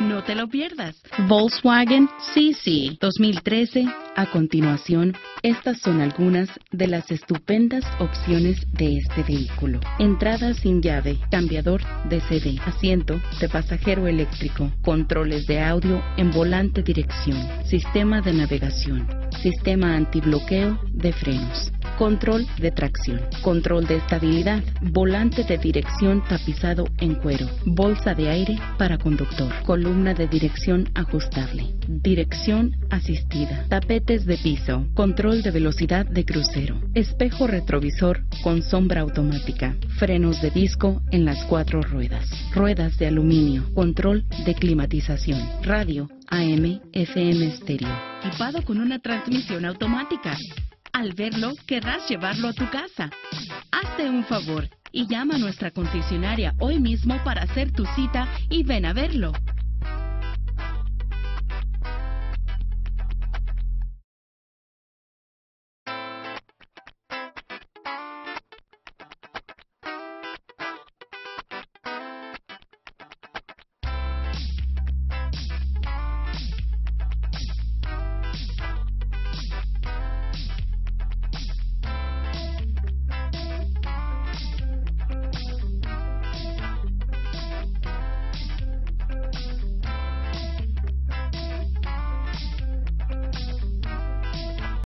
No te lo pierdas. Volkswagen CC 2013. A continuación, estas son algunas de las estupendas opciones de este vehículo. Entrada sin llave, cambiador de CD, asiento de pasajero eléctrico, controles de audio en volante dirección, sistema de navegación, sistema antibloqueo de frenos, control de tracción, control de estabilidad, volante de dirección tapizado en cuero, bolsa de aire para conductor, columna de dirección ajustable, dirección asistida, tapetes de piso, control de velocidad de crucero, espejo retrovisor con sombra automática, frenos de disco en las cuatro ruedas, ruedas de aluminio, control de climatización, radio AM, FM estéreo, equipado con una transmisión automática. Al verlo, querrás llevarlo a tu casa. Hazte un favor y llama a nuestra concesionaria hoy mismo para hacer tu cita y ven a verlo.